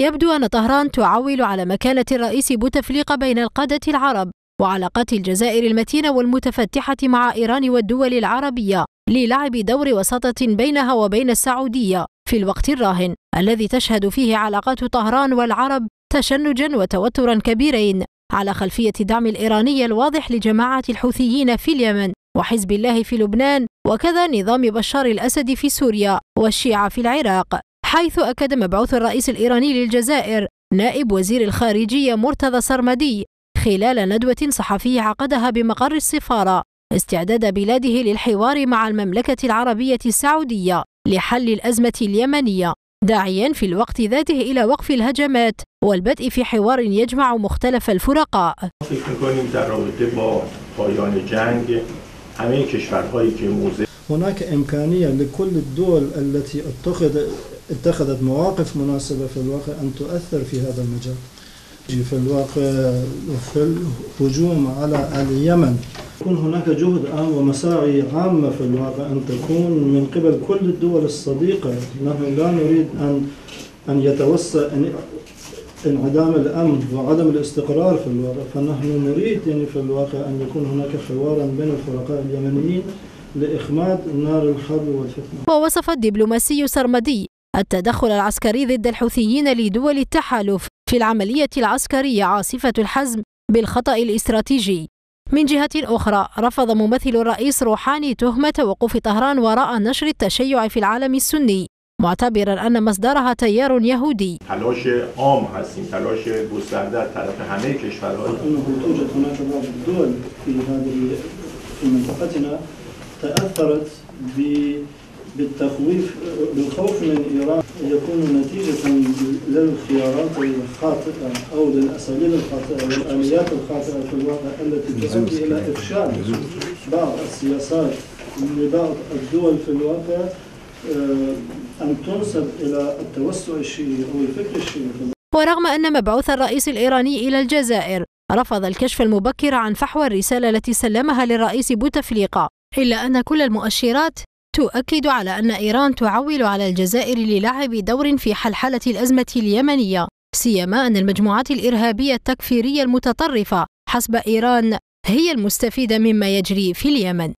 يبدو أن طهران تعول على مكانة الرئيس بوتفليقة بين القادة العرب وعلاقات الجزائر المتينة والمتفتحة مع إيران والدول العربية للعب دور وساطة بينها وبين السعودية في الوقت الراهن الذي تشهد فيه علاقات طهران والعرب تشنجا وتوترا كبيرين على خلفية الدعم الإيراني الواضح لجماعة الحوثيين في اليمن وحزب الله في لبنان وكذا نظام بشار الأسد في سوريا والشيعة في العراق. حيث أكد مبعوث الرئيس الإيراني للجزائر نائب وزير الخارجية مرتضى سرمدي خلال ندوة صحفية عقدها بمقر السفارة استعداد بلاده للحوار مع المملكة العربية السعودية لحل الأزمة اليمنية داعيا في الوقت ذاته إلى وقف الهجمات والبدء في حوار يجمع مختلف الفرقاء. هناك إمكانية لكل الدول التي اتخذت مواقف مناسبة في الواقع أن تؤثر في هذا المجال. في الواقع في الهجوم على اليمن. يكون هناك جهد عام ومساعي عامة في الواقع أن تكون من قبل كل الدول الصديقة. نحن لا نريد أن أن يتوسع انعدام الأمن وعدم الاستقرار في الواقع. فنحن نريد يعني في الواقع أن يكون هناك حوارا بين الفرقاء اليمنيين لإخماد نار الحرب والفتنة. ووصف الدبلوماسي سرمدي التدخل العسكري ضد الحوثيين لدول التحالف في العملية العسكرية عاصفة الحزم بالخطأ الاستراتيجي. من جهة أخرى رفض ممثل الرئيس روحاني تهمة وقوف طهران وراء نشر التشيع في العالم السني معتبرا أن مصدرها تيار يهودي. تلاش عام هستیم تلاش گسترده طرف همه کشورها توجد هناك بعض الدول في هذه في منطقتنا تأثرت بالتخويف بالخوف من إيران يكون نتيجة للخيارات الخاطئة أو للأساليب الخاطئة والآليات الخاطئة في الواقع التي تؤدي إلى إفشال بعض السياسات لبعض الدول في الواقع آه، أن تنسب إلى التوسع الشيعي أو الفكر الشيعي ورغم أن مبعوث الرئيس الإيراني إلى الجزائر رفض الكشف المبكر عن فحوى الرسالة التي سلمها للرئيس بوتفليقة إلا أن كل المؤشرات تؤكد على أن إيران تعول على الجزائر للعب دور في حلحلة الأزمة اليمنية سيما أن المجموعات الإرهابية التكفيرية المتطرفة حسب إيران هي المستفيدة مما يجري في اليمن.